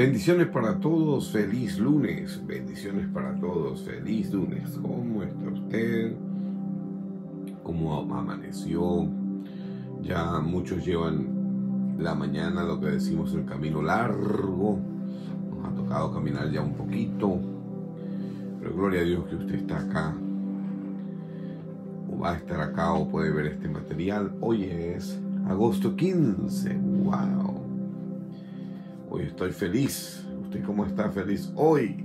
Bendiciones para todos, feliz lunes. Bendiciones para todos, feliz lunes. ¿Cómo está usted? ¿Cómo amaneció? Ya muchos llevan la mañana, lo que decimos, el camino largo. Nos ha tocado caminar ya un poquito. Pero gloria a Dios que usted está acá. O va a estar acá o puede ver este material. Hoy es agosto 15. ¡Wow! Hoy estoy feliz. ¿Usted cómo está feliz hoy?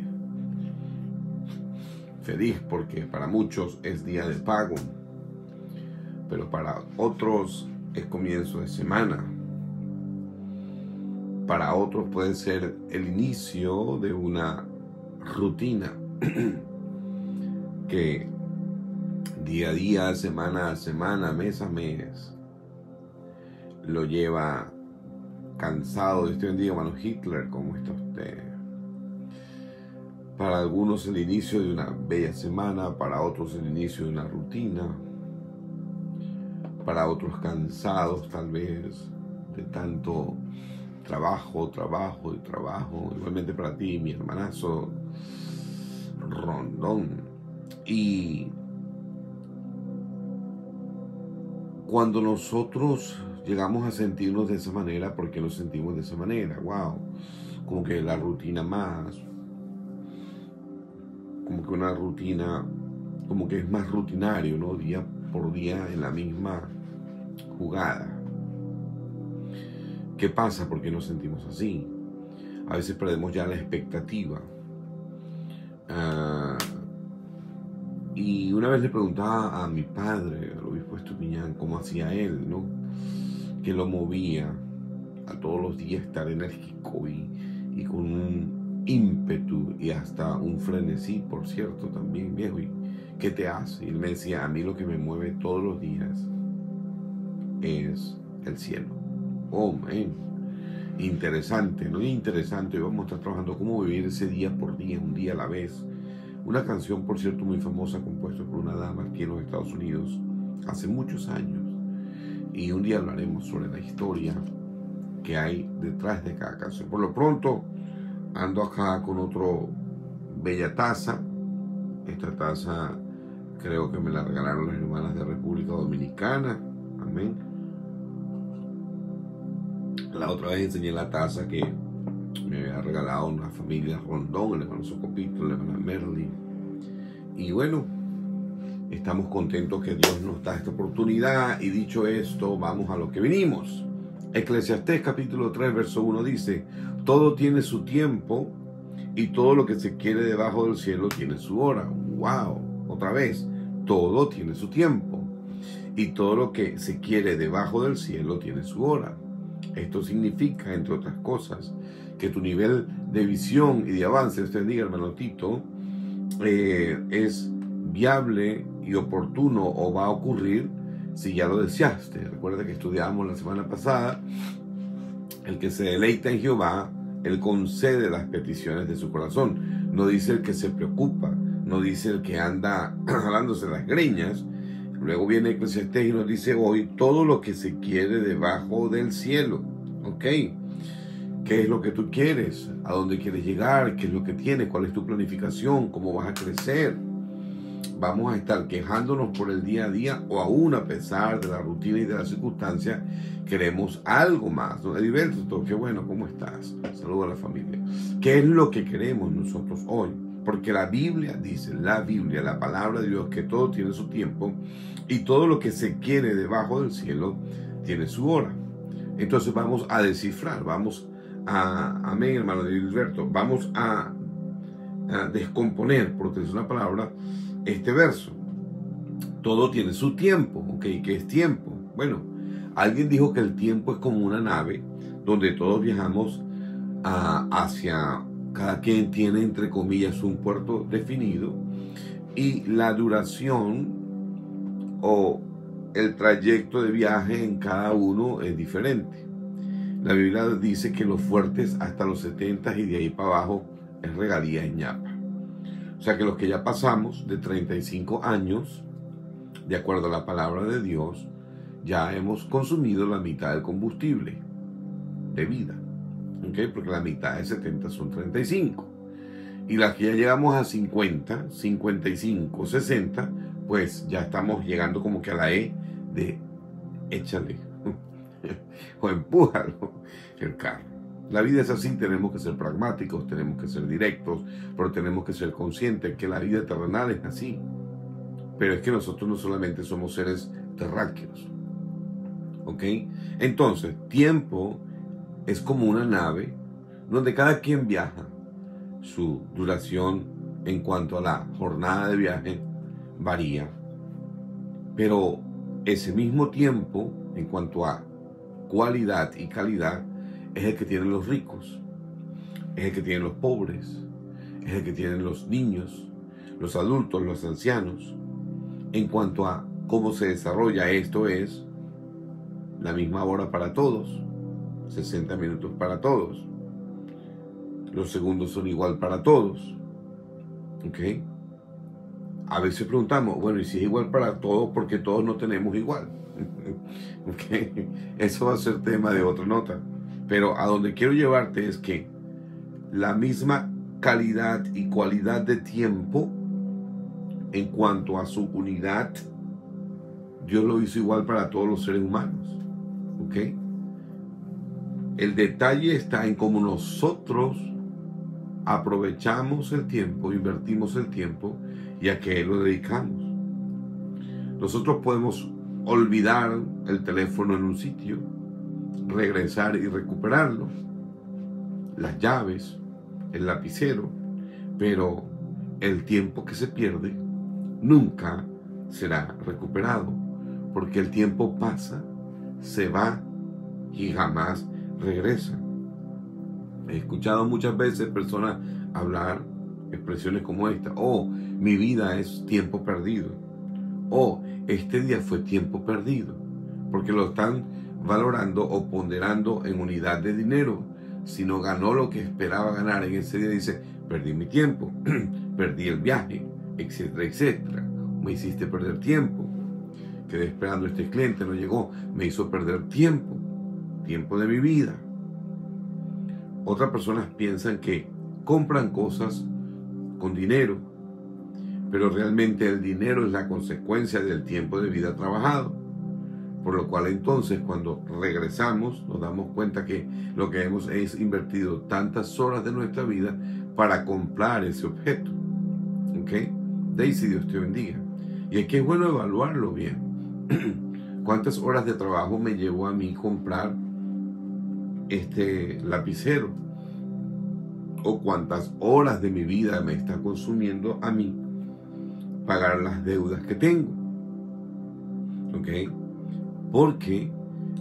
Feliz porque para muchos es día de pago, pero para otros es comienzo de semana. Para otros puede ser el inicio de una rutina que día a día, semana a semana, mes a mes, lo lleva cansado. Dios te bendiga, hermano Hitler. ¿Cómo está usted? Para algunos el inicio de una bella semana, para otros el inicio de una rutina, para otros cansados tal vez de tanto trabajo, trabajo y trabajo. Igualmente para ti, mi hermanazo Rondón. Y cuando nosotros llegamos a sentirnos de esa manera porque nos sentimos de esa manera. Wow. Como que la rutina más. Como que una rutina. Como que es más rutinario, ¿no? Día por día en la misma jugada. ¿Qué pasa? porque nos sentimos así? A veces perdemos ya la expectativa. Ah, y una vez le preguntaba a mi padre, al obispo Estupiñán, cómo hacía él, ¿no? Que lo movía a todos los días estar enérgico y, con un ímpetu y hasta un frenesí, por cierto, también viejo. ¿Y qué te hace? Y él me decía, a mí lo que me mueve todos los días es el cielo. Oh, man. Interesante, ¿no? Interesante. Vamos a estar trabajando cómo vivir ese día por día, un día a la vez. Una canción, por cierto, muy famosa, compuesta por una dama aquí en los Estados Unidos hace muchos años y un día hablaremos sobre la historia que hay detrás de cada canción. Por lo pronto, ando acá con otro bella taza. Esta taza creo que me la regalaron las hermanas de República Dominicana. Amén. La otra vez enseñé la taza que me había regalado una familia Rondón, el hermano Socopito, la hermana Merly. Y bueno, Estamos contentos que Dios nos da esta oportunidad y dicho esto, vamos a lo que vinimos. Eclesiastés capítulo 3, verso 1 dice, todo tiene su tiempo y todo lo que se quiere debajo del cielo tiene su hora. ¡Wow! Otra vez, todo tiene su tiempo y todo lo que se quiere debajo del cielo tiene su hora. Esto significa, entre otras cosas, que tu nivel de visión y de avance, usted diga, hermano Tito, eh, es viable y oportuno o va a ocurrir si ya lo deseaste. Recuerda que estudiamos la semana pasada, el que se deleita en Jehová, él concede las peticiones de su corazón. No dice el que se preocupa, no dice el que anda jalándose las greñas. Luego viene Eclesiastés y nos dice hoy todo lo que se quiere debajo del cielo. ¿Ok? ¿Qué es lo que tú quieres? ¿A dónde quieres llegar? ¿Qué es lo que tienes? ¿Cuál es tu planificación? ¿Cómo vas a crecer? Vamos a estar quejándonos por el día a día o aún a pesar de la rutina y de las circunstancias, queremos algo más. ¿no? Heriberto, qué bueno, ¿cómo estás? Saludo a la familia. ¿Qué es lo que queremos nosotros hoy? Porque la Biblia dice, la Biblia, la palabra de Dios, que todo tiene su tiempo y todo lo que se quiere debajo del cielo tiene su hora. Entonces vamos a descifrar, vamos a, amén hermano de Gilberto, vamos a, a descomponer, por utilizar una palabra, este verso. Todo tiene su tiempo, ¿ok? ¿Qué es tiempo? Bueno, alguien dijo que el tiempo es como una nave donde todos viajamos hacia, cada quien tiene entre comillas un puerto definido y la duración o el trayecto de viaje en cada uno es diferente. La Biblia dice que los fuertes hasta los 70 y de ahí para abajo es regalía en ñapa. O sea que los que ya pasamos de 35 años, de acuerdo a la palabra de Dios, ya hemos consumido la mitad del combustible de vida. ¿ok? Porque la mitad de 70 son 35. Y las que ya llegamos a 50, 55, 60, pues ya estamos llegando como que a la E de échale o empújalo el carro. La vida es así, tenemos que ser pragmáticos, tenemos que ser directos, pero tenemos que ser conscientes que la vida terrenal es así. Pero es que nosotros no solamente somos seres terráqueos. ¿Ok? Entonces, tiempo es como una nave donde cada quien viaja. Su duración en cuanto a la jornada de viaje varía. Pero ese mismo tiempo, en cuanto a cualidad y calidad, es el que tienen los ricos, es el que tienen los pobres, es el que tienen los niños, los adultos, los ancianos. En cuanto a cómo se desarrolla esto es la misma hora para todos, 60 minutos para todos. Los segundos son igual para todos. ¿Ok? A veces preguntamos, bueno, ¿y si es igual para todos? Porque todos no tenemos igual. ¿Ok? Eso va a ser tema de otra nota. Pero a donde quiero llevarte es que la misma calidad y cualidad de tiempo en cuanto a su unidad, Dios lo hizo igual para todos los seres humanos. ¿Ok? El detalle está en cómo nosotros aprovechamos el tiempo, invertimos el tiempo y a qué lo dedicamos. Nosotros podemos olvidar el teléfono en un sitio, regresar y recuperarlo, las llaves, el lapicero, pero el tiempo que se pierde nunca será recuperado, porque el tiempo pasa, se va y jamás regresa. He escuchado muchas veces personas hablar expresiones como esta, oh, mi vida es tiempo perdido, oh, este día fue tiempo perdido, porque lo están valorando o ponderando en unidad de dinero. Si no ganó lo que esperaba ganar en ese día, dice, perdí mi tiempo, perdí el viaje, etcétera, etcétera. Me hiciste perder tiempo. Quedé esperando a este cliente, no llegó, me hizo perder tiempo, tiempo de mi vida. Otras personas piensan que compran cosas con dinero, pero realmente el dinero es la consecuencia del tiempo de vida trabajado. Por lo cual entonces cuando regresamos nos damos cuenta que lo que hemos es invertido tantas horas de nuestra vida para comprar ese objeto. ¿Ok? Daisy, Dios te bendiga. Y aquí es bueno evaluarlo bien. ¿Cuántas horas de trabajo me llevó a mí comprar este lapicero? ¿O cuántas horas de mi vida me está consumiendo a mí pagar las deudas que tengo? ¿Ok? Porque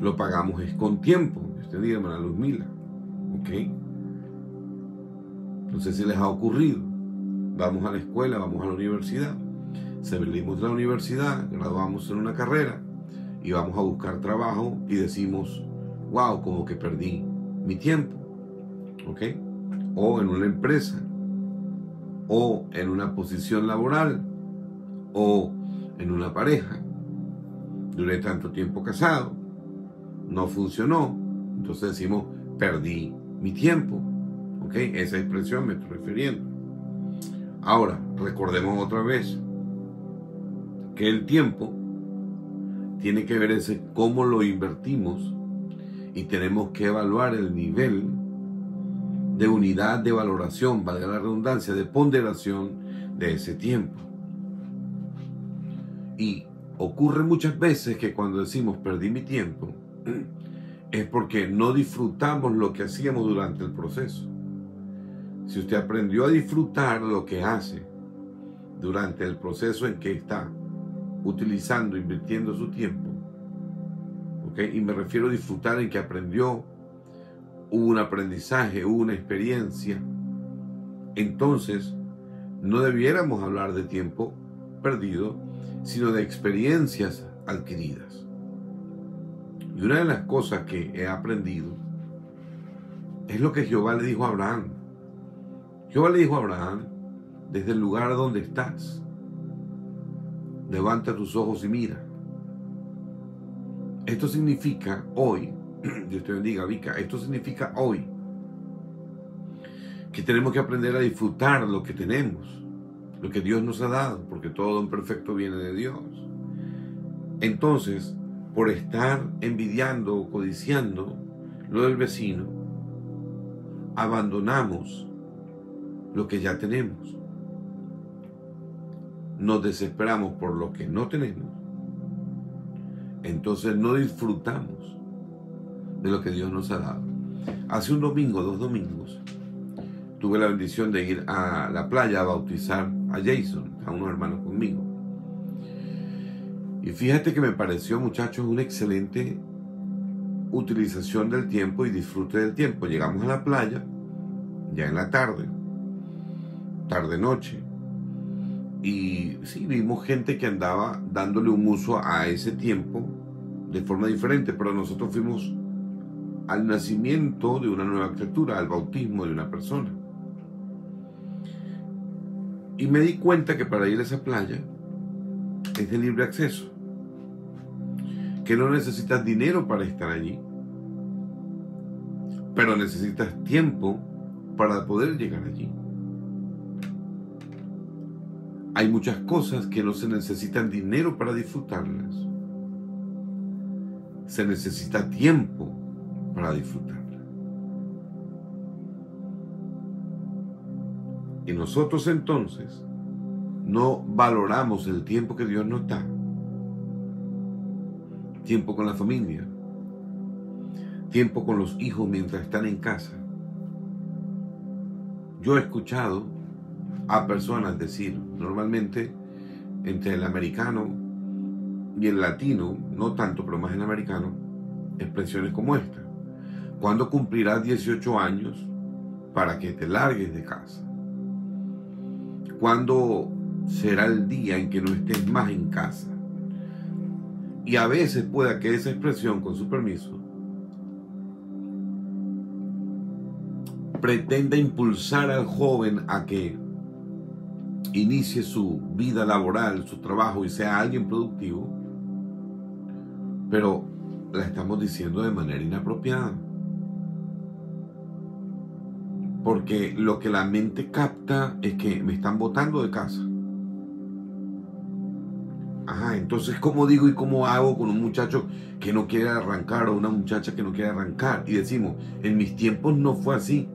lo pagamos es con tiempo. Usted diga, hermana Luz Mila, ¿ok? No sé si les ha ocurrido. Vamos a la escuela, vamos a la universidad. Salimos de la universidad, graduamos en una carrera y vamos a buscar trabajo y decimos, wow, como que perdí mi tiempo, ¿ok? O en una empresa, o en una posición laboral, o en una pareja duré tanto tiempo casado, no funcionó, entonces decimos, perdí mi tiempo. ¿Ok? Esa expresión me estoy refiriendo. Ahora, recordemos otra vez que el tiempo tiene que ver ese cómo lo invertimos y tenemos que evaluar el nivel de unidad de valoración, valga la redundancia, de ponderación de ese tiempo. Y ocurre muchas veces que cuando decimos perdí mi tiempo, es porque no disfrutamos lo que hacíamos durante el proceso. Si usted aprendió a disfrutar lo que hace durante el proceso en que está utilizando, invirtiendo su tiempo, y me refiero a disfrutar en que aprendió, un aprendizaje, una experiencia, entonces no debiéramos hablar de tiempo perdido, sino de experiencias adquiridas. Y una de las cosas que he aprendido es lo que Jehová le dijo a Abraham. Jehová le dijo a Abraham, desde el lugar donde estás, levanta tus ojos y mira. Esto significa hoy, Dios te bendiga, Vika, esto significa hoy, que tenemos que aprender a disfrutar lo que tenemos, lo que Dios nos ha dado, porque todo en perfecto viene de Dios. Entonces, por estar envidiando o codiciando lo del vecino, abandonamos lo que ya tenemos. Nos desesperamos por lo que no tenemos. Entonces no disfrutamos de lo que Dios nos ha dado. Hace un domingo, dos domingos, tuve la bendición de ir a la playa a bautizar a Jason, a unos hermanos conmigo. Y fíjate que me pareció, muchachos, una excelente utilización del tiempo y disfrute del tiempo. Llegamos a la playa, ya en la tarde, tarde-noche, y sí, vimos gente que andaba dándole un uso a ese tiempo de forma diferente, pero nosotros fuimos al nacimiento de una nueva criatura, al bautismo de una persona. Y me di cuenta que para ir a esa playa es de libre acceso, que no necesitas dinero para estar allí, pero necesitas tiempo para poder llegar allí. Hay muchas cosas que no se necesitan dinero para disfrutarlas. Se necesita tiempo para disfrutarlas. Y nosotros entonces no valoramos el tiempo que Dios nos da. Tiempo con la familia. Tiempo con los hijos mientras están en casa. Yo he escuchado a personas decir, normalmente entre el americano y el latino, no tanto, pero más el americano, expresiones como esta. ¿Cuándo cumplirás 18 años para que te largues de casa? ¿Cuándo será el día en que no estés más en casa? Y a veces pueda que esa expresión, con su permiso, pretenda impulsar al joven a que inicie su vida laboral, su trabajo y sea alguien productivo, pero la estamos diciendo de manera inapropiada. Porque lo que la mente capta es que me están botando de casa. Ajá, entonces, ¿cómo digo y cómo hago con un muchacho que no quiere arrancar o una muchacha que no quiere arrancar? Y decimos, en mis tiempos no fue así.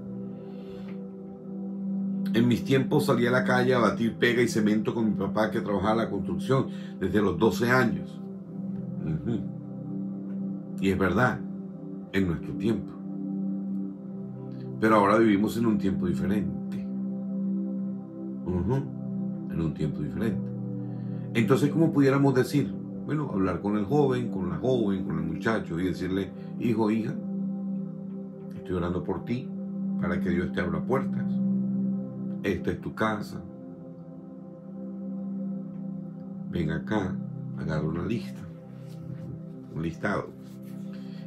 En mis tiempos salí a la calle a batir pega y cemento con mi papá que trabajaba en la construcción desde los 12 años. Y es verdad, en nuestro tiempo. Pero ahora vivimos en un tiempo diferente. En un tiempo diferente. Entonces, ¿cómo pudiéramos decir? Bueno, hablar con el joven, con la joven, con el muchacho y decirle, hijo, hija, estoy orando por ti para que Dios te abra puertas esta es tu casa. Ven acá, agarra una lista, un listado.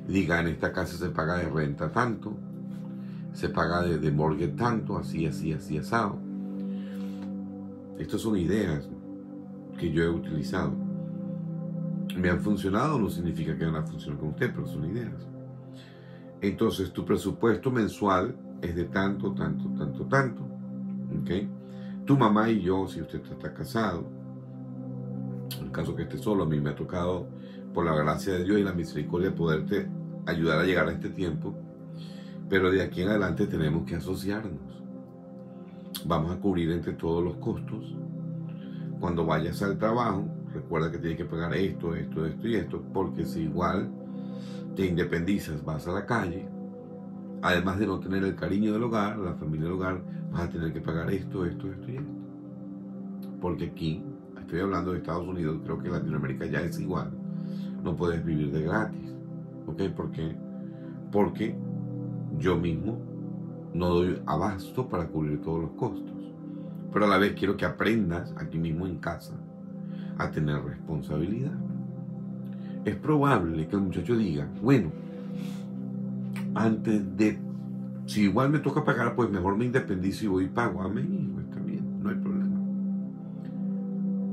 Diga, en esta casa se paga de renta tanto, se paga de, de tanto, así, así, así, asado. Estas son ideas que yo he utilizado. Me han funcionado, no significa que van a funcionar con usted, pero son ideas. Entonces, tu presupuesto mensual es de tanto, tanto, tanto, tanto. Tu mamá y yo, si usted está casado, en el caso que esté solo, a mí me ha tocado, por la gracia de Dios y la misericordia, poderte ayudar a llegar a este tiempo. Pero de aquí en adelante tenemos que asociarnos. Vamos a cubrir entre todos los costos. Cuando vayas al trabajo, recuerda que tienes que pagar esto, esto, esto y esto, porque si igual te independizas, vas a la calle, además de no tener el cariño del hogar, la familia del hogar, vas a tener que pagar esto, esto, esto y esto. Porque aquí, estoy hablando de Estados Unidos, creo que Latinoamérica ya es igual. No puedes vivir de gratis. ¿Ok? ¿Por qué? Porque yo mismo no doy abasto para cubrir todos los costos. Pero a la vez quiero que aprendas aquí mismo en casa a tener responsabilidad. Es probable que el muchacho diga, bueno, antes de, si igual me toca pagar, pues mejor me independizo y voy y pago. Amén, está bien, no hay problema.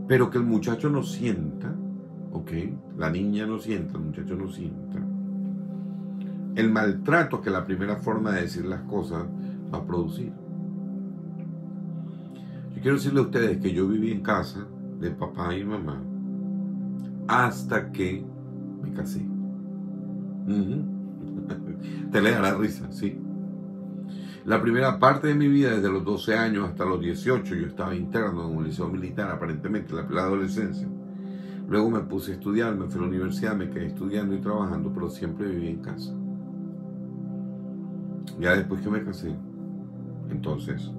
Pero que el muchacho no sienta, ¿ok? La niña no sienta, el muchacho no sienta. El maltrato que la primera forma de decir las cosas va a producir. Yo quiero decirle a ustedes que yo viví en casa de papá y mamá hasta que me casé. Te le dará risa, sí. La primera parte de mi vida, desde los 12 años hasta los 18, yo estaba interno en un liceo militar, aparentemente, la, la adolescencia. Luego me puse a estudiar, me fui a la universidad, me quedé estudiando y trabajando, pero siempre viví en casa. Ya después que me casé, entonces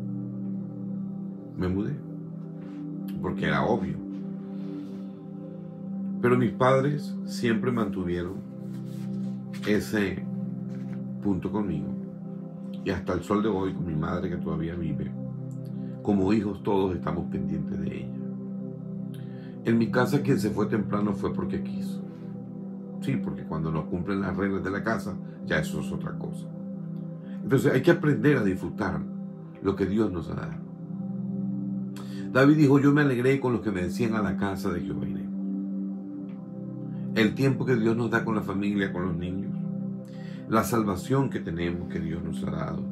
me mudé, porque era obvio. Pero mis padres siempre mantuvieron ese punto conmigo. Y hasta el sol de hoy, con mi madre que todavía vive, como hijos todos estamos pendientes de ella. En mi casa quien se fue temprano fue porque quiso. Sí, porque cuando no cumplen las reglas de la casa, ya eso es otra cosa. Entonces hay que aprender a disfrutar lo que Dios nos ha dado. David dijo, yo me alegré con los que me decían a la casa de Jehová. El tiempo que Dios nos da con la familia, con los niños. La salvación que tenemos que Dios nos ha dado.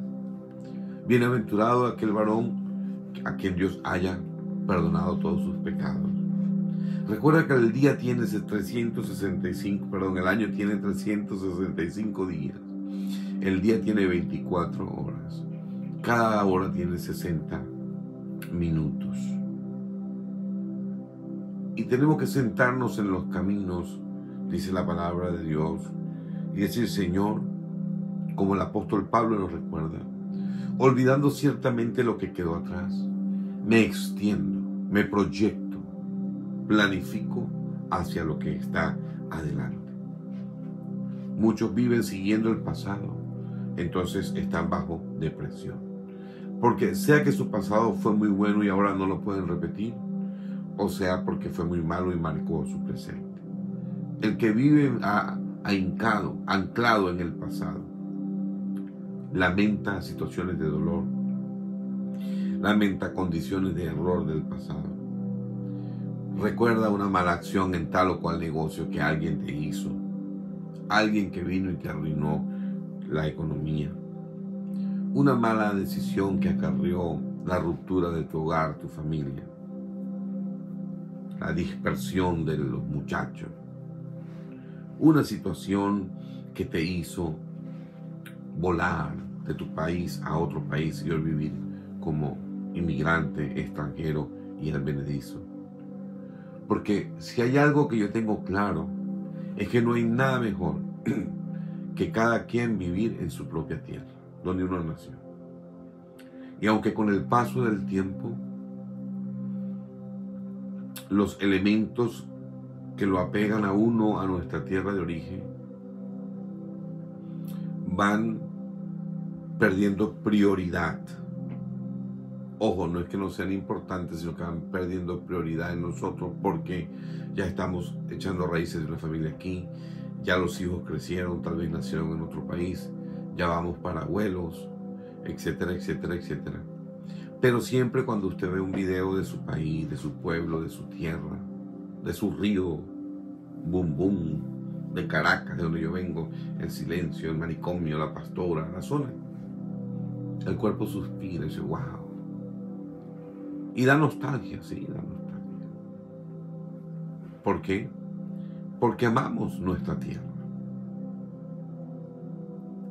Bienaventurado aquel varón a quien Dios haya perdonado todos sus pecados. Recuerda que el día tiene 365, perdón, el año tiene 365 días. El día tiene 24 horas. Cada hora tiene 60 minutos. Y tenemos que sentarnos en los caminos, dice la palabra de Dios, y decir, Señor, como el apóstol Pablo nos recuerda, olvidando ciertamente lo que quedó atrás, me extiendo, me proyecto, planifico hacia lo que está adelante. Muchos viven siguiendo el pasado, entonces están bajo depresión. Porque sea que su pasado fue muy bueno y ahora no lo pueden repetir, o sea porque fue muy malo y marcó su presente. El que vive ahincado, anclado en el pasado, lamenta situaciones de dolor, lamenta condiciones de error del pasado. Recuerda una mala acción en tal o cual negocio que alguien te hizo, alguien que vino y te arruinó la economía, una mala decisión que acarrió la ruptura de tu hogar, tu familia, la dispersión de los muchachos, una situación que te hizo volar de tu país a otro país y vivir como inmigrante extranjero y el benedizo. Porque si hay algo que yo tengo claro, es que no hay nada mejor que cada quien vivir en su propia tierra donde uno nació. Y aunque con el paso del tiempo los elementos que lo apegan a uno a nuestra tierra de origen van perdiendo prioridad. Ojo, no es que no sean importantes, sino que van perdiendo prioridad en nosotros porque ya estamos echando raíces de una familia aquí, ya los hijos crecieron, tal vez nacieron en otro país, ya vamos para abuelos, etcétera, etcétera, etcétera. Pero siempre cuando usted ve un video de su país, de su pueblo, de su tierra, de su río, bum bum, de Caracas, de donde yo vengo, el silencio, el manicomio, la pastora, la zona, el cuerpo suspira y dice, wow. Y da nostalgia, sí, da nostalgia. ¿Por qué? Porque amamos nuestra tierra.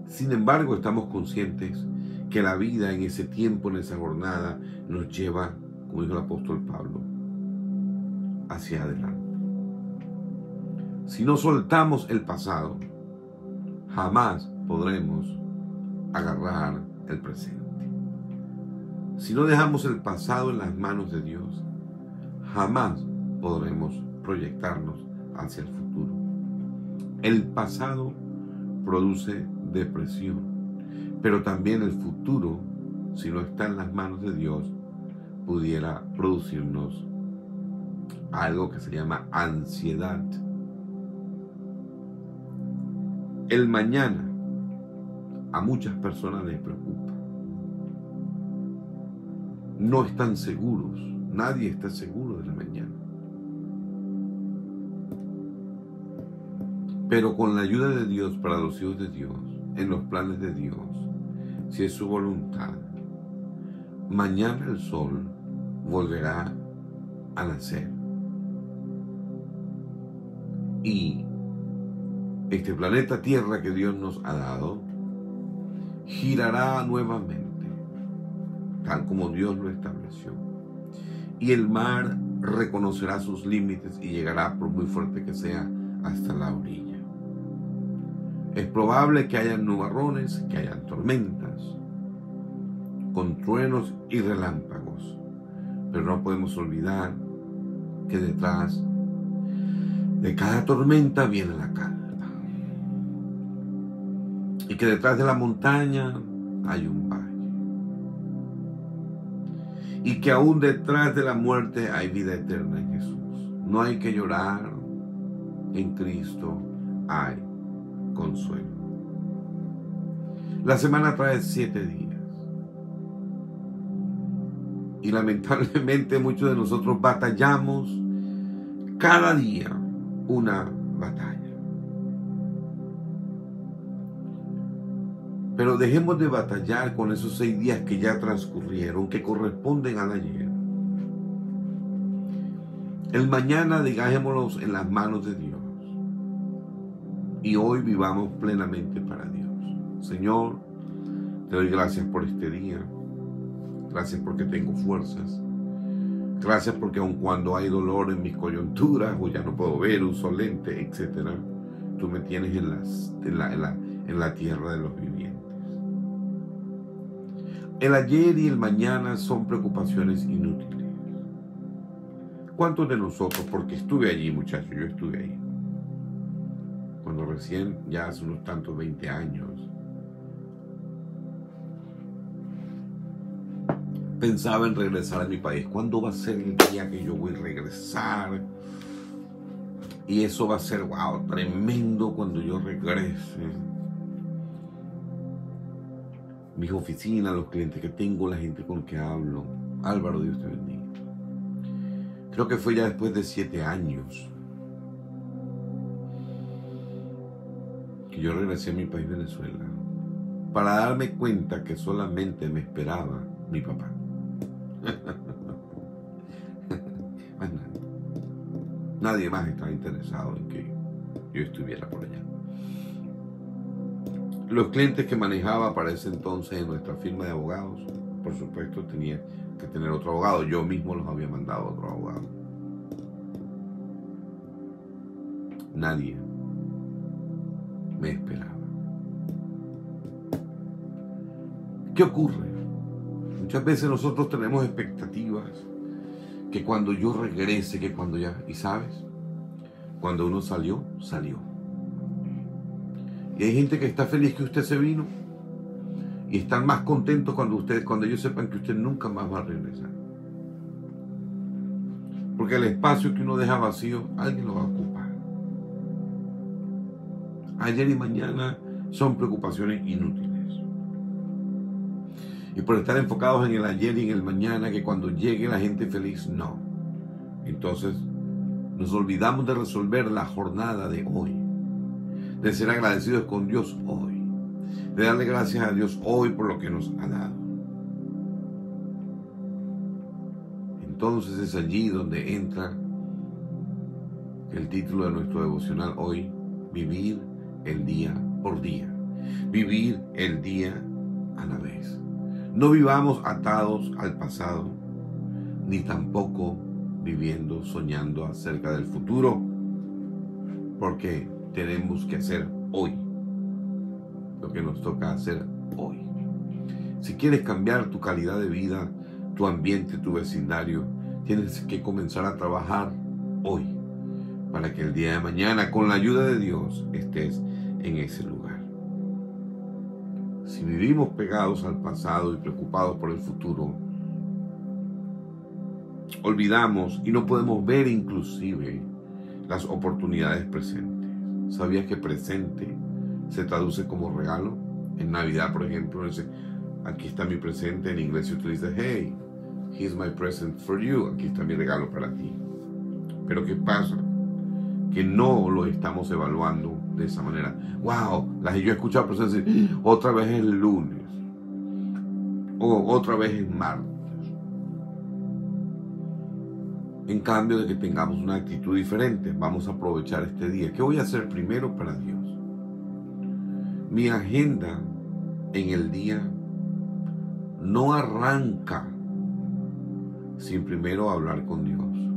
Sin embargo, estamos conscientes que la vida en ese tiempo, en esa jornada, nos lleva, como dijo el apóstol Pablo, hacia adelante. Si no soltamos el pasado, jamás podremos agarrar el presente. Si no dejamos el pasado en las manos de Dios, jamás podremos proyectarnos hacia el futuro. El pasado produce depresión. Pero también el futuro, si no está en las manos de Dios, pudiera producirnos algo que se llama ansiedad. El mañana a muchas personas les preocupa. No están seguros, nadie está seguro de la mañana. Pero con la ayuda de Dios para los hijos de Dios, en los planes de Dios, si es su voluntad, mañana el sol volverá a nacer. Y este planeta Tierra que Dios nos ha dado girará nuevamente, tal como Dios lo estableció. Y el mar reconocerá sus límites y llegará, por muy fuerte que sea, hasta la orilla. Es probable que hayan nubarrones, que hayan tormentas, con truenos y relámpagos, pero no podemos olvidar que detrás de cada tormenta viene la calma. Y que detrás de la montaña hay un valle. Y que aún detrás de la muerte hay vida eterna en Jesús. No hay que llorar. En Cristo hay consuelo. La semana trae siete días. Y lamentablemente muchos de nosotros batallamos cada día una batalla. Pero dejemos de batallar con esos seis días que ya transcurrieron, que corresponden al ayer. El mañana dejémoslos en las manos de Dios. Y hoy vivamos plenamente para Dios. Señor, te doy gracias por este día. Gracias porque tengo fuerzas. Gracias porque aun cuando hay dolor en mis coyunturas o ya no puedo ver, uso lente, etc., tú me tienes en, las, la, en, la, en la tierra de los vivientes. El ayer y el mañana son preocupaciones inútiles. ¿Cuántos de nosotros, porque estuve allí muchachos, yo estuve ahí, cuando recién, ya hace unos tantos 20 años, pensaba en regresar a mi país. ¿Cuándo va a ser el día que yo voy a regresar? Y eso va a ser, wow, tremendo cuando yo regrese. Mis oficinas, los clientes que tengo, la gente con que hablo. Álvaro, Dios te bendiga. Creo que fue ya después de siete años yo regresé a mi país, Venezuela, para darme cuenta que solamente me esperaba mi papá. Nadie más estaba interesado en que yo estuviera por allá. Los clientes que manejaba para ese entonces en nuestra firma de abogados, por supuesto, tenía que tener otro abogado. Yo mismo los había mandado a otro abogado. Nadie me esperaba. ¿Qué ocurre? Muchas veces nosotros tenemos expectativas que cuando yo regrese, que cuando ya, y sabes, cuando uno salió, salió. Y hay gente que está feliz que usted se vino y están más contentos cuando ustedes, cuando ellos sepan que usted nunca más va a regresar. Porque el espacio que uno deja vacío, alguien lo va a ocupar. Ayer y mañana son preocupaciones inútiles y por estar enfocados en el ayer y en el mañana, que cuando llegue la gente feliz, no. Entonces nos olvidamos de resolver la jornada de hoy, de ser agradecidos con Dios hoy, de darle gracias a Dios hoy por lo que nos ha dado. Entonces es allí donde entra el título de nuestro devocional hoy, vivir el día por día, vivir el día a la vez. No vivamos atados al pasado, ni tampoco viviendo, soñando acerca del futuro, porque tenemos que hacer hoy lo que nos toca hacer hoy. Si quieres cambiar tu calidad de vida, tu ambiente, tu vecindario, tienes que comenzar a trabajar hoy para que el día de mañana, con la ayuda de Dios, estés en ese lugar si vivimos pegados al pasado y preocupados por el futuro, olvidamos y no podemos ver inclusive las oportunidades presentes. ¿Sabías que presente se traduce como regalo? En Navidad, por ejemplo, dice, aquí está mi presente, en inglés se utiliza, hey, here's my present for you, aquí está mi regalo para ti. Pero ¿qué pasa? Que no lo estamos evaluando de esa manera. Wow, las yo he escuchado personas decir, otra vez es lunes, o otra vez es martes. en cambio de que tengamos una actitud diferente. Vamos a aprovechar este día. ¿Qué voy a hacer primero para Dios? Mi agenda en el día no arranca sin primero hablar con Dios.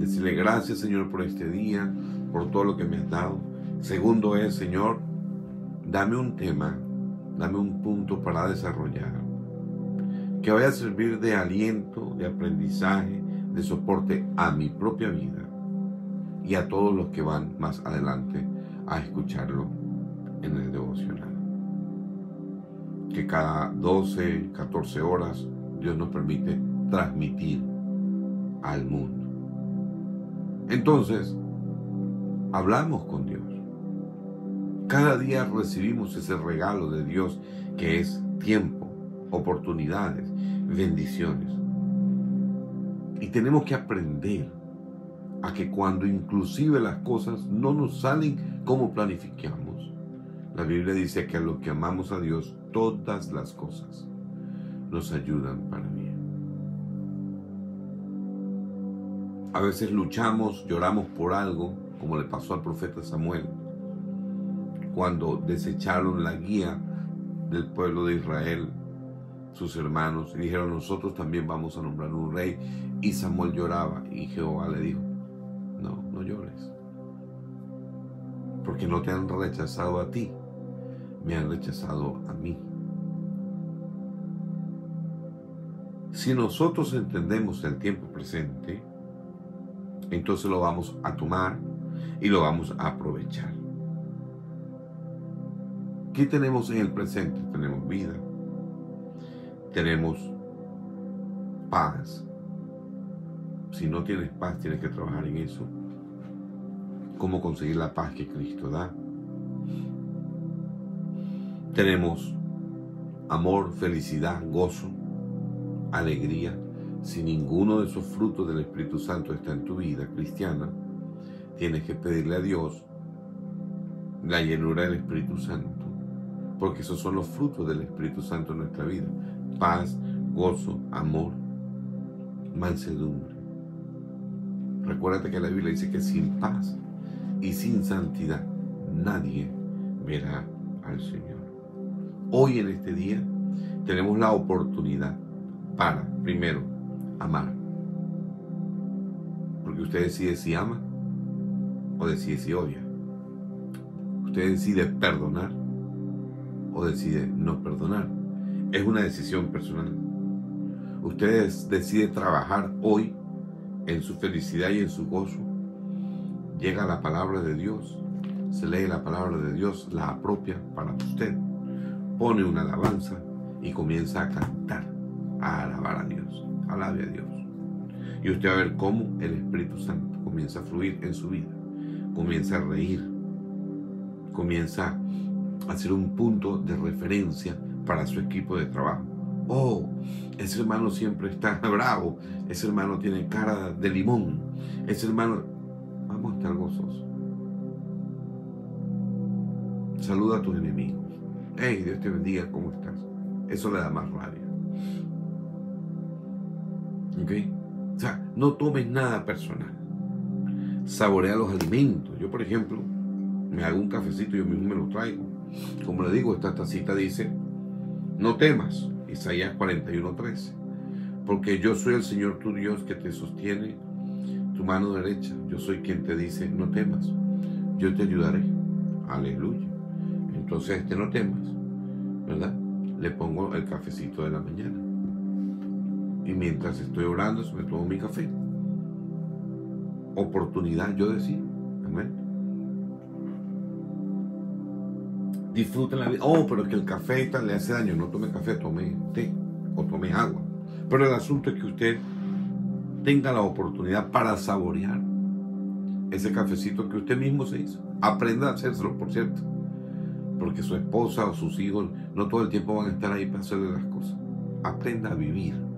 Decirle gracias Señor por este día, por todo lo que me has dado. Segundo es, Señor, dame un tema, dame un punto para desarrollar, que vaya a servir de aliento, de aprendizaje, de soporte a mi propia vida y a todos los que van más adelante a escucharlo en el devocional. Que cada 12, 14 horas Dios nos permite transmitir al mundo. Entonces, hablamos con Dios. Cada día recibimos ese regalo de Dios que es tiempo, oportunidades, bendiciones. Y tenemos que aprender a que cuando inclusive las cosas no nos salen como planificamos, la Biblia dice que a los que amamos a Dios, todas las cosas nos ayudan para bien. A veces luchamos, lloramos por algo, como le pasó al profeta Samuel, cuando desecharon la guía del pueblo de Israel, sus hermanos, y dijeron, nosotros también vamos a nombrar un rey. Y Samuel lloraba y Jehová le dijo, no, no llores, porque no te han rechazado a ti, me han rechazado a mí. Si nosotros entendemos el tiempo presente, entonces lo vamos a tomar y lo vamos a aprovechar. ¿Qué tenemos en el presente? Tenemos vida, tenemos paz. Si no tienes paz, tienes que trabajar en eso. ¿Cómo conseguir la paz que Cristo da? Tenemos amor, felicidad, gozo, alegría, si ninguno de esos frutos del Espíritu Santo está en tu vida cristiana, tienes que pedirle a Dios la llenura del Espíritu Santo, porque esos son los frutos del Espíritu Santo en nuestra vida. Paz, gozo, amor, mansedumbre. Recuérdate que la Biblia dice que sin paz y sin santidad nadie verá al Señor. Hoy en este día tenemos la oportunidad para, primero, amar. Porque usted decide si ama o decide si odia. Usted decide perdonar o decide no perdonar. Es una decisión personal. Usted decide trabajar hoy en su felicidad y en su gozo. Llega la palabra de Dios, se lee la palabra de Dios, la apropia para usted, pone una alabanza y comienza a cantar, a alabar a Dios alabe a Dios. Y usted va a ver cómo el Espíritu Santo comienza a fluir en su vida, comienza a reír, comienza a ser un punto de referencia para su equipo de trabajo. Oh, ese hermano siempre está bravo, ese hermano tiene cara de limón, ese hermano... Vamos a estar gozosos. Saluda a tus enemigos. Hey, Dios te bendiga, ¿cómo estás? Eso le da más rabia. ¿Ok? O sea, no tomes nada personal. Saborea los alimentos. Yo, por ejemplo, me hago un cafecito y yo mismo me lo traigo. Como le digo, esta tacita dice, no temas, Isaías 41:13, porque yo soy el Señor tu Dios que te sostiene tu mano derecha. Yo soy quien te dice, no temas, yo te ayudaré. Aleluya. Entonces, este no temas, ¿verdad? Le pongo el cafecito de la mañana. Y mientras estoy orando, me tomo mi café. Oportunidad, yo decía. Amén. Disfruten la vida. Oh, pero que el café tal le hace daño. No tome café, tome té o tome agua. Pero el asunto es que usted tenga la oportunidad para saborear ese cafecito que usted mismo se hizo. Aprenda a hacérselo, por cierto. Porque su esposa o sus hijos no todo el tiempo van a estar ahí para hacerle las cosas. Aprenda a vivir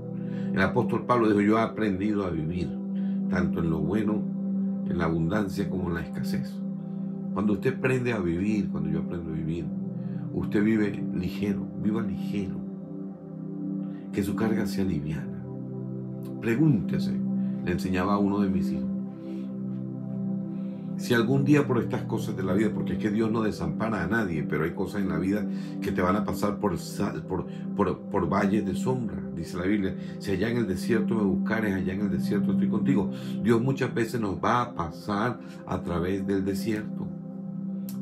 el apóstol Pablo dijo, yo he aprendido a vivir, tanto en lo bueno, en la abundancia como en la escasez. Cuando usted aprende a vivir, cuando yo aprendo a vivir, usted vive ligero, viva ligero, que su carga sea liviana. Pregúntese, le enseñaba a uno de mis hijos. Si algún día por estas cosas de la vida, porque es que Dios no desampara a nadie, pero hay cosas en la vida que te van a pasar por, por, por, por valles de sombra, dice la Biblia. Si allá en el desierto me buscares, allá en el desierto estoy contigo. Dios muchas veces nos va a pasar a través del desierto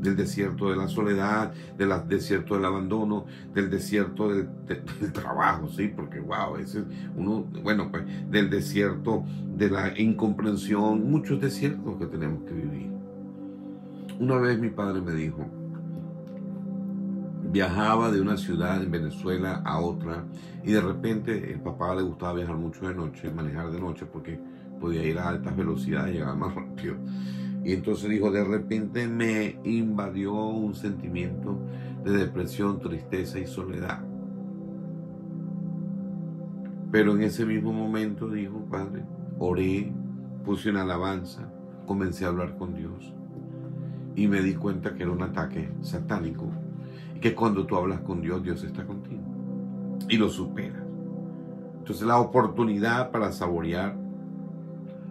del desierto de la soledad, del desierto del abandono, del desierto del, trabajo, ¿sí? Porque, wow, ese uno, bueno, pues del desierto de la incomprensión, muchos desiertos que tenemos que vivir. Una vez mi padre me dijo, viajaba de una ciudad en Venezuela a otra y de repente el papá le gustaba viajar mucho de noche, manejar de noche porque podía ir a altas velocidades y llegar más rápido. Y entonces dijo, de repente me invadió un sentimiento de depresión, tristeza y soledad. Pero en ese mismo momento dijo, Padre, oré, puse una alabanza, comencé a hablar con Dios. Y me di cuenta que era un ataque satánico. Y que cuando tú hablas con Dios, Dios está contigo. Y lo superas. Entonces la oportunidad para saborear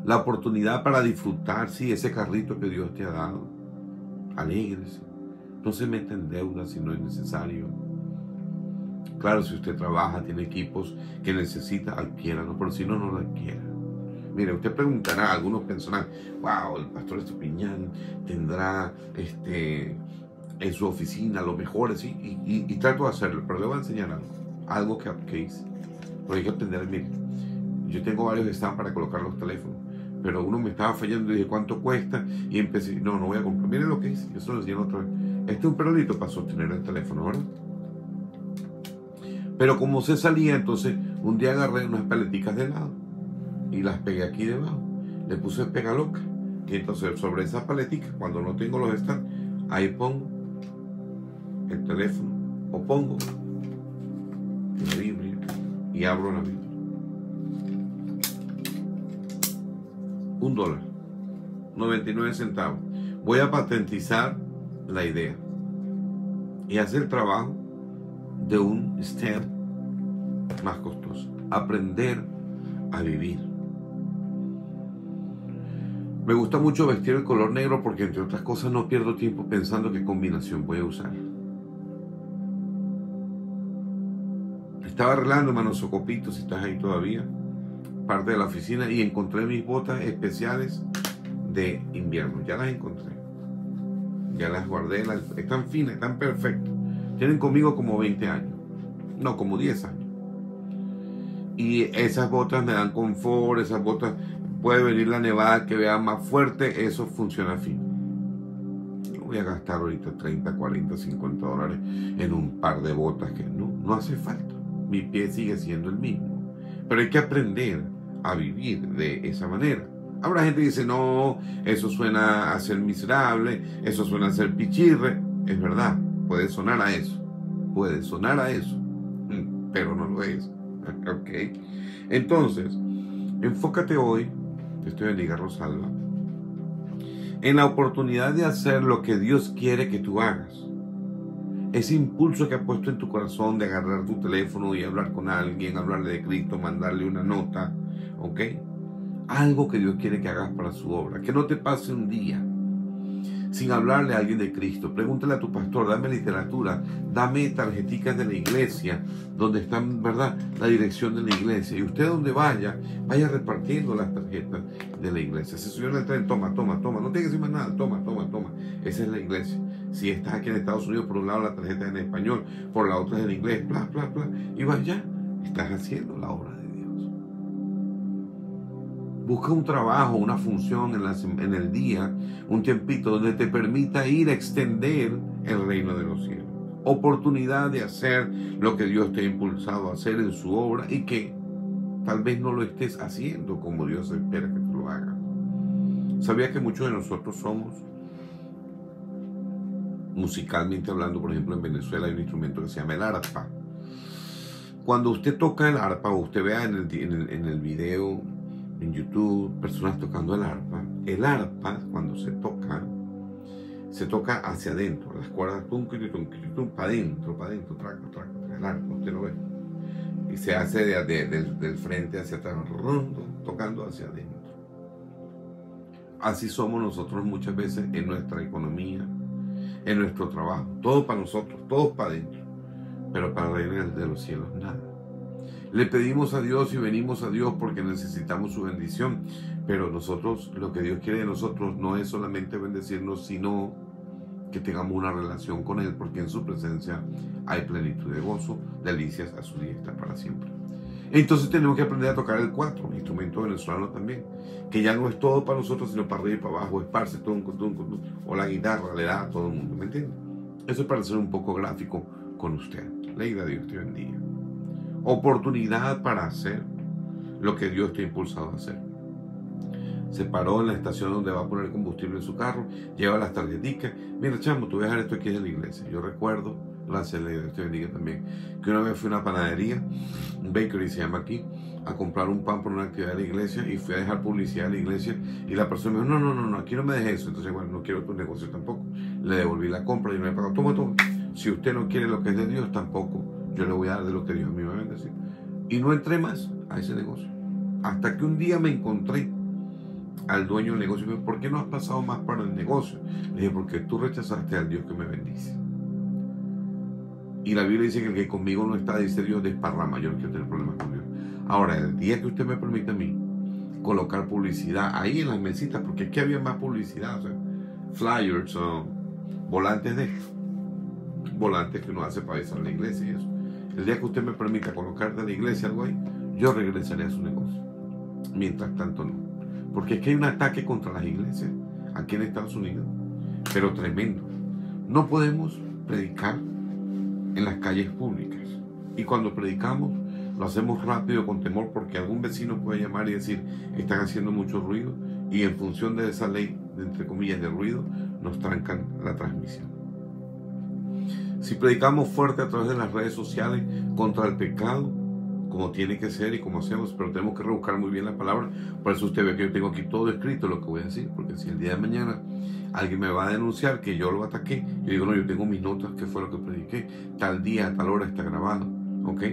la oportunidad para disfrutar, sí, ese carrito que Dios te ha dado. Alégrese. No se meta en deuda si no es necesario. Claro, si usted trabaja, tiene equipos que necesita, adquiéralo, pero si no, no lo adquiera. Mire, usted preguntará, algunos pensarán, wow, el pastor Estupiñán tendrá este, en su oficina lo mejor, sí, y, trato de hacerlo, pero le voy a enseñar algo, algo que, que hice. Pero hay que aprender, mire, yo tengo varios están para colocar los teléfonos pero uno me estaba fallando y dije, ¿cuánto cuesta? Y empecé, no, no voy a comprar. Miren lo que hice, se lo enseñé otra vez. Este es un perolito para sostener el teléfono, ¿verdad? Pero como se salía, entonces un día agarré unas paleticas de lado y las pegué aquí debajo. Le puse pega loca. Y entonces sobre esas paleticas, cuando no tengo los stands, ahí pongo el teléfono o pongo la Biblia y abro la Biblia. Un dólar, 99 centavos. Voy a patentizar la idea y hacer el trabajo de un STEM más costoso. Aprender a vivir. Me gusta mucho vestir el color negro porque entre otras cosas no pierdo tiempo pensando qué combinación voy a usar. Estaba arreglando, hermano Socopito, si estás ahí todavía parte de la oficina y encontré mis botas especiales de invierno. Ya las encontré. Ya las guardé. están finas, están perfectas. Tienen conmigo como 20 años. No, como 10 años. Y esas botas me dan confort, esas botas puede venir la nevada que vea más fuerte, eso funciona fino. No voy a gastar ahorita 30, 40, 50 dólares en un par de botas que no, no hace falta. Mi pie sigue siendo el mismo. Pero hay que aprender a vivir de esa manera. Habrá gente dice, no, eso suena a ser miserable, eso suena a ser pichirre. Es verdad, puede sonar a eso, puede sonar a eso, pero no lo es. ok. Entonces, enfócate hoy, estoy en Liga Rosalba, en la oportunidad de hacer lo que Dios quiere que tú hagas. Ese impulso que ha puesto en tu corazón de agarrar tu teléfono y hablar con alguien, hablarle de Cristo, mandarle una nota, ¿ok? Algo que Dios quiere que hagas para su obra. Que no te pase un día sin hablarle a alguien de Cristo. Pregúntale a tu pastor, dame literatura, dame tarjeticas de la iglesia, donde está, ¿verdad?, la dirección de la iglesia. Y usted donde vaya, vaya repartiendo las tarjetas de la iglesia. Si subió en el tren, toma, toma, toma. No tiene que decir más nada, toma, toma, toma. Esa es la iglesia. Si estás aquí en Estados Unidos, por un lado la tarjeta es en español, por la otra es en inglés, bla, bla, bla. Y vaya, estás haciendo la obra Busca un trabajo, una función en, el día, un tiempito donde te permita ir a extender el reino de los cielos. Oportunidad de hacer lo que Dios te ha impulsado a hacer en su obra y que tal vez no lo estés haciendo como Dios espera que tú lo hagas. ¿Sabías que muchos de nosotros somos, musicalmente hablando, por ejemplo, en Venezuela hay un instrumento que se llama el arpa? Cuando usted toca el arpa o usted vea en el video en YouTube personas tocando el arpa. El arpa, cuando se toca, se toca hacia adentro. Las cuerdas, tum, tum, tum, para adentro, para adentro, traco, traco, el arpa, usted lo ve. Y se hace de, del frente hacia atrás, tocando hacia adentro. Así somos nosotros muchas veces en nuestra economía, en nuestro trabajo. Todo para nosotros, todo para adentro. Pero para el reino de los cielos nada. Le pedimos a Dios y venimos a Dios porque necesitamos su bendición. Pero nosotros, lo que Dios quiere de nosotros no es solamente bendecirnos, sino que tengamos una relación con Él, porque en su presencia hay plenitud de gozo, delicias a su diestra para siempre. Entonces tenemos que aprender a tocar el cuatro, instrumento venezolano también, que ya no es todo para nosotros, sino para arriba y para abajo, esparce, todo un, o la guitarra le da a todo el mundo, ¿me entiendes? Eso es para ser un poco gráfico con usted. Leida, Dios te bendiga. Oportunidad para hacer lo que Dios te ha impulsado a hacer se paró en la estación donde va a poner combustible en su carro, lleva las tarjeticas. Mira, chamo, tú vas a dejar esto aquí en la iglesia. Yo recuerdo, gracias, Ley, te bendiga también, que una vez fui a una panadería, un bakery se llama aquí, a comprar un pan por una actividad de la iglesia y fui a dejar publicidad en la iglesia y la persona me dijo, no, no, no, no, aquí no me dejes eso. Entonces, bueno, no quiero tu negocio tampoco. Le devolví la compra y me pagó, toma, toma. Si usted no quiere lo que es de Dios, tampoco yo le voy a dar de lo que Dios me va a bendecir. Y no entré más a ese negocio. Hasta que un día me encontré al dueño del negocio, ¿por qué no has pasado más para el negocio? Le dije, porque tú rechazaste al Dios que me bendice. Y la Biblia dice que el que conmigo no está, dice Dios, desparrama. Yo no quiero tener problemas con Dios. Ahora, el día que usted me permite a mí colocar publicidad ahí en las mesitas, porque es que había más publicidad, o sea, flyers, o volantes de volantes que uno hace para en la iglesia y eso. El día que usted me permita colocar de la iglesia algo ahí, yo regresaré a su negocio. Mientras tanto, no. Porque es que hay un ataque contra las iglesias aquí en Estados Unidos, pero tremendo. No podemos predicar en las calles públicas. Y cuando predicamos, lo hacemos rápido, con temor, porque algún vecino puede llamar y decir, están haciendo mucho ruido, y en función de esa ley, entre comillas, de ruido, nos trancan la transmisión. Si predicamos fuerte a través de las redes sociales contra el pecado, como tiene que ser y como hacemos, pero tenemos que rebuscar muy bien la palabra. Por eso usted ve que yo tengo aquí todo escrito lo que voy a decir, porque si el día de mañana alguien me va a denunciar que yo lo ataqué, yo digo, no, yo tengo mis notas, que fue lo que prediqué, tal día, tal hora está grabado, ¿ok?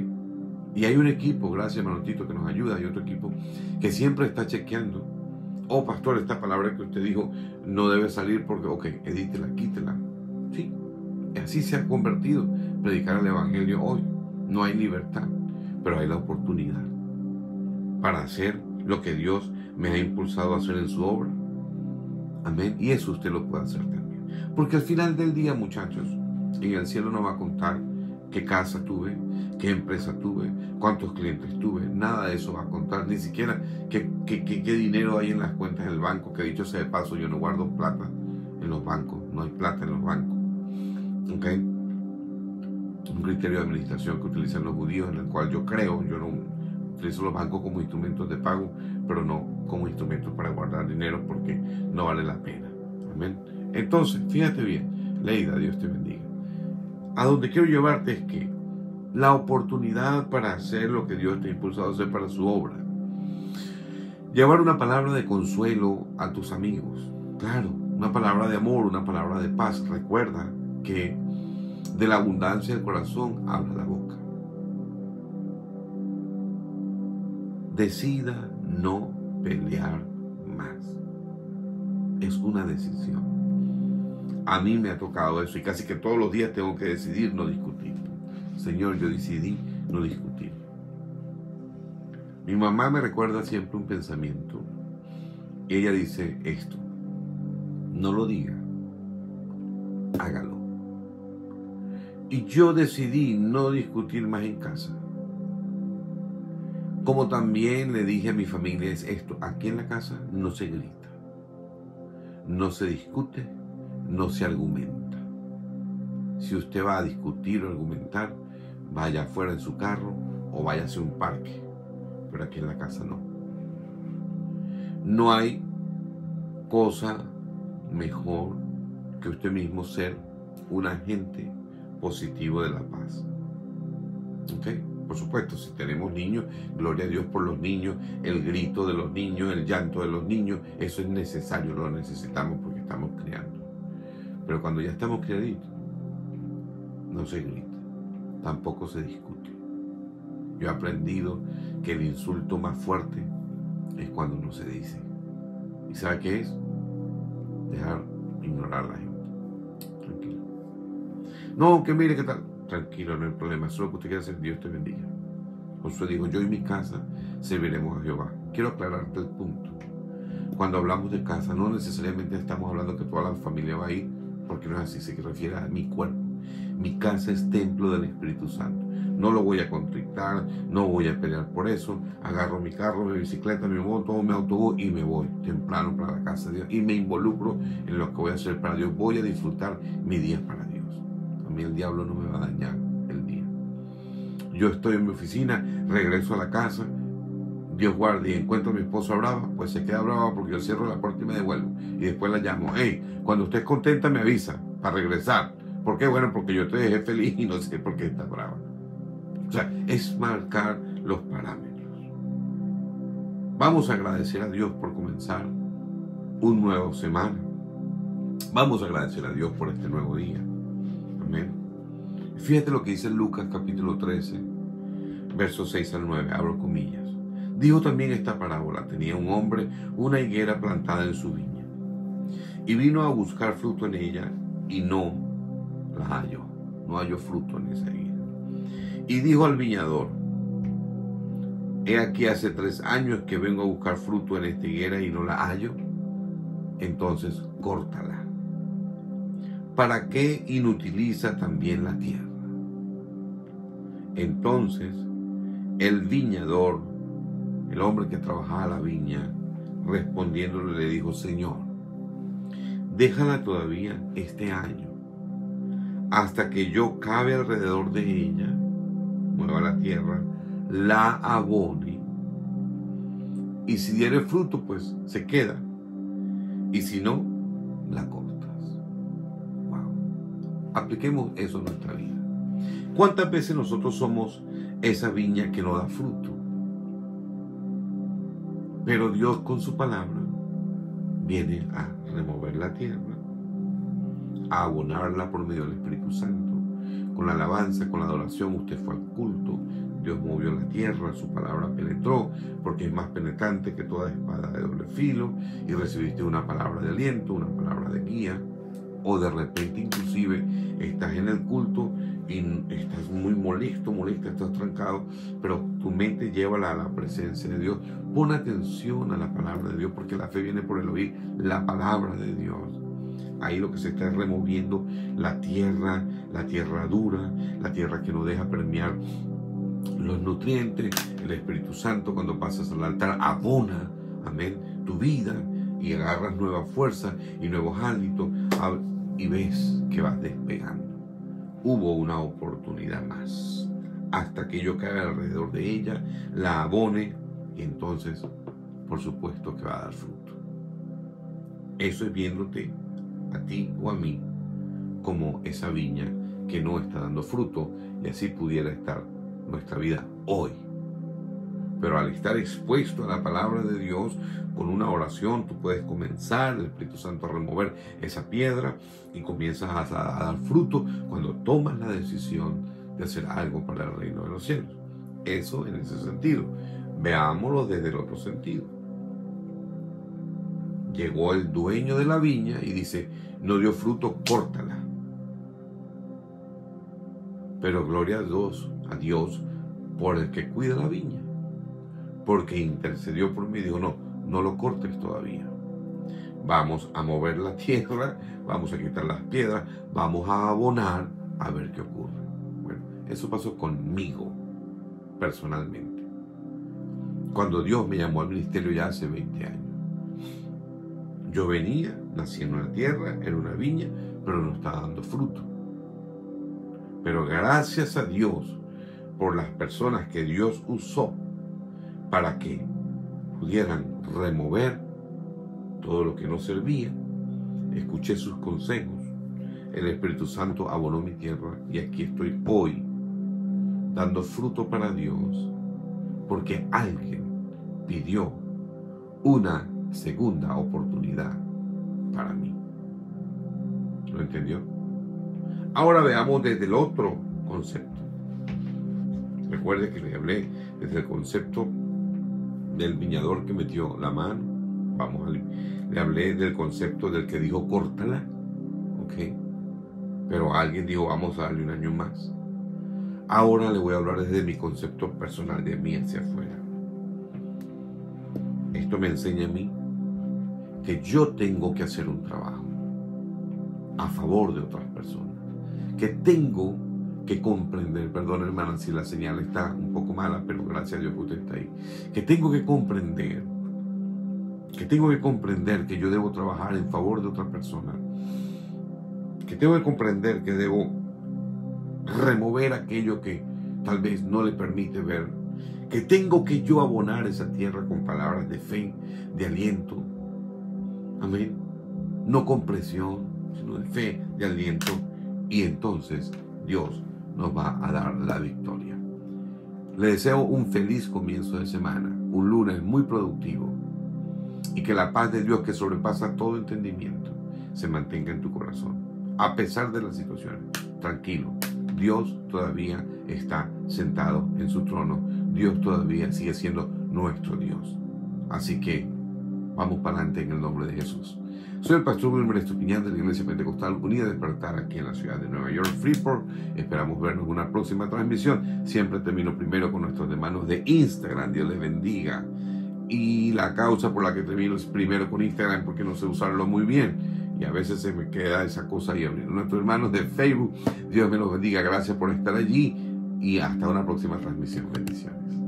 Y hay un equipo, gracias Manotito, que nos ayuda, hay otro equipo que siempre está chequeando. Oh, pastor, esta palabra que usted dijo no debe salir porque, ok, edítela, quítela. Sí, así se ha convertido predicar el Evangelio hoy. No hay libertad pero hay la oportunidad para hacer lo que Dios me ha impulsado a hacer en su obra. Amén. Y eso usted lo puede hacer también. Porque al final del día, muchachos, en el cielo no va a contar qué casa tuve, qué empresa tuve, cuántos clientes tuve. Nada de eso va a contar. Ni siquiera qué, qué, dinero hay en las cuentas del banco. Que dicho sea de paso, yo no guardo plata en los bancos. No hay plata en los bancos. ¿Ok? un criterio de administración que utilizan los judíos, en el cual yo creo, yo no utilizo los bancos como instrumentos de pago, pero no como instrumentos para guardar dinero porque no vale la pena. Amén. Entonces, fíjate bien, Leida, Dios te bendiga. A donde quiero llevarte es que la oportunidad para hacer lo que Dios te ha impulsado a hacer para su obra. Llevar una palabra de consuelo a tus amigos. Claro, una palabra de amor, una palabra de paz. Recuerda que de la abundancia del corazón habla la boca. Decida no pelear más. Es una decisión. A mí me ha tocado eso y casi que todos los días tengo que decidir no discutir. Señor, yo decidí no discutir. Mi mamá me recuerda siempre un pensamiento. Ella dice esto. No lo diga. Hágalo. Y yo decidí no discutir más en casa. Como también le dije a mi familia es esto, aquí en la casa no se grita, no se discute, no se argumenta. Si usted va a discutir o argumentar, vaya afuera en su carro o vaya hacia un parque, pero aquí en la casa no. No hay cosa mejor que usted mismo ser un agente positivo de la paz. ¿Ok? Por supuesto, si tenemos niños, gloria a Dios por los niños, el grito de los niños, el llanto de los niños, eso es necesario, lo necesitamos porque estamos criando. Pero cuando ya estamos criaditos, no se grita, tampoco se discute. Yo he aprendido que el insulto más fuerte es cuando no se dice. ¿Y sabe qué es? dejar ignorar a la gente. No, que mire qué tal. Tranquilo, no hay problema. Solo que usted quiere hacer, Dios te bendiga. Josué dijo, yo y mi casa serviremos a Jehová. Quiero aclararte el punto. Cuando hablamos de casa, no necesariamente estamos hablando que toda la familia va a ir, porque no es así, se refiere a mi cuerpo. Mi casa es templo del Espíritu Santo. No lo voy a contrictar, no voy a pelear por eso. Agarro mi carro, mi bicicleta, mi moto, mi autobús y me voy temprano para la casa de Dios. Y me involucro en lo que voy a hacer para Dios. Voy a disfrutar mi día para Dios. Mí el diablo no me va a dañar el día. Yo estoy en mi oficina, regreso a la casa, Dios guarde y encuentro a mi esposa brava, pues se queda brava porque yo cierro la puerta y me devuelvo. Y después la llamo, hey, cuando estés contenta me avisa para regresar. ¿Por qué? Bueno, porque yo te dejé feliz y no sé por qué estás brava. O sea, es marcar los parámetros. Vamos a agradecer a Dios por comenzar un nuevo semana. Vamos a agradecer a Dios por este nuevo día. Fíjate lo que dice Lucas capítulo 13, versos 6 al 9. Abro comillas. Dijo también esta parábola. Tenía un hombre una higuera plantada en su viña. Y vino a buscar fruto en ella y no la halló. No halló fruto en esa higuera. Y dijo al viñador, he aquí hace tres años que vengo a buscar fruto en esta higuera y no la hallo, entonces córtala. ¿Para qué inutiliza también la tierra? Entonces el viñador, el hombre que trabajaba la viña, respondiéndole le dijo, Señor, déjala todavía este año, hasta que yo cabe alrededor de ella mueva la tierra, la abone. Y si diere fruto, pues se queda. Y si no, la cortas. Wow. Apliquemos eso en nuestra vida. ¿Cuántas veces nosotros somos esa viña que no da fruto? Pero Dios con su palabra viene a remover la tierra, a abonarla por medio del Espíritu Santo con la alabanza, con la adoración, usted fue al culto, Dios movió la tierra, su palabra penetró, porque es más penetrante que toda espada de doble filo, y recibiste una palabra de aliento, una palabra de guía, o de repente inclusive estás en el culto y estás muy molesto, molesta, estás trancado, pero tu mente lleva a la presencia de Dios. Pon atención a la palabra de Dios, porque la fe viene por el oír la palabra de Dios. Ahí lo que se está removiendo la tierra, la tierra dura, la tierra que no deja permear los nutrientes. El Espíritu Santo cuando pasas al altar abona, amén, tu vida y agarras nueva fuerza y nuevos hábitos y ves que vas despegando. Hubo una oportunidad más hasta que yo caiga alrededor de ella, la abone y entonces, por supuesto que va a dar fruto. Eso es viéndote a ti o a mí como esa viña que no está dando fruto y así pudiera estar nuestra vida hoy. Pero al estar expuesto a la palabra de Dios, con una oración, tú puedes comenzar, el Espíritu Santo, a remover esa piedra y comienzas a, dar fruto cuando tomas la decisión de hacer algo para el reino de los cielos. Eso en ese sentido. Veámoslo desde el otro sentido llegó el dueño de la viña y dice, no dio fruto, córtala. Pero gloria a Dios, a Dios por el que cuida la viña, porque intercedió por mí dijo, no, no lo cortes todavía. Vamos a mover la tierra, vamos a quitar las piedras, vamos a abonar a ver qué ocurre. Bueno, eso pasó conmigo personalmente. Cuando Dios me llamó al ministerio ya hace 20 años. Yo venía, nací en una tierra, en una viña, pero no estaba dando fruto. Pero gracias a Dios por las personas que Dios usó para que pudieran remover todo lo que no servía, escuché sus consejos, el Espíritu Santo abonó mi tierra y aquí estoy hoy dando fruto para Dios porque alguien pidió una segunda oportunidad para mí. ¿Lo entendió? Ahora veamos desde el otro concepto. Recuerde que le hablé desde el concepto del viñador que metió la mano, vamos a, le hablé del concepto del que dijo córtala. Pero alguien dijo vamos a darle un año más. Ahora le voy a hablar desde mi concepto personal de mí hacia afuera. Esto me enseña a mí que yo tengo que hacer un trabajo a favor de otras personas. Que tengo que comprender, perdón hermana si la señal está un poco mala, pero gracias a Dios que usted está ahí. Que tengo que comprender, que tengo que comprender que yo debo trabajar en favor de otra persona. Que tengo que comprender que debo remover aquello que tal vez no le permite ver, que tengo que yo abonar esa tierra con palabras de fe, de aliento. Amén. No con presión, sino de fe, de aliento. Y entonces Dios nos va a dar la victoria. Le deseo un feliz comienzo de semana, un lunes muy productivo y que la paz de Dios que sobrepasa todo entendimiento se mantenga en tu corazón, a pesar de las situaciones. Tranquilo, Dios todavía está sentado en su trono. Dios todavía sigue siendo nuestro Dios. Así que vamos para adelante en el nombre de Jesús. Soy el pastor Wilmer Estupiñán de la Iglesia Pentecostal Unida de Despertar aquí en la ciudad de Nueva York, Freeport. Esperamos vernos en una próxima transmisión. Siempre termino primero con nuestros hermanos de Instagram. Dios les bendiga. Y la causa por la que termino es primero con Instagram porque no sé usarlo muy bien y a veces se me queda esa cosa ahí abriendo. Nuestros hermanos de Facebook, Dios me los bendiga, gracias por estar allí y hasta una próxima transmisión. Bendiciones.